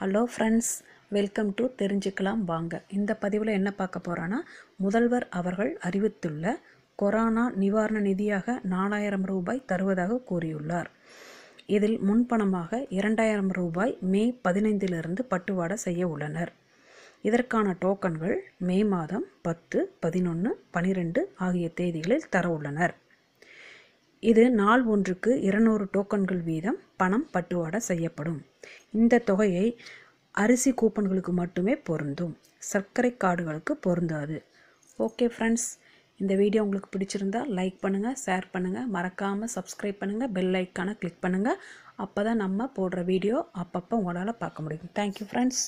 Hello friends welcome to தெரிஞ்சுக்கலாம் வாங்க. இந்த பதிவில் என்ன பார்க்க போகிறோன்னா முதல்வர் அவர்கள் அறிவித்துள்ள கொரோனா நிவாரண நிதியாக நாலாயிரம் ரூபாய் தருவதாக கூறியுள்ளார். இதில் முன்பணமாக இரண்டாயிரம் ரூபாய் மே பதினைந்திலிருந்து பட்டுவாடா செய்ய உள்ளனர். இதற்கான டோக்கன்கள் மே மாதம் பத்து பதினொன்று பனிரெண்டு ஆகிய தேதிகளில் தர உள்ளனர். இது நாள் ஒன்றுக்கு இருநூறு டோக்கன்கள் வீதம் பணம் பட்டுவாடா செய்யப்படும். இந்த தொகையை அரிசி கூப்பன்களுக்கு மட்டுமே பொருந்தும். சர்க்கரை கார்டுகளுக்கு பொருந்தாது. ஓகே ஃப்ரெண்ட்ஸ் இந்த வீடியோ உங்களுக்கு பிடிச்சிருந்தா லைக் பண்ணுங்கள் ஷேர் பண்ணுங்கள் மறக்காமல் சப்ஸ்கிரைப் பண்ணுங்கள் பெல் ஐக்கானை கிளிக் பண்ணுங்கள் அப்போ தான் நம்ம போடுற வீடியோ அப்பப்போ உங்களால் பார்க்க முடியும். Thank you friends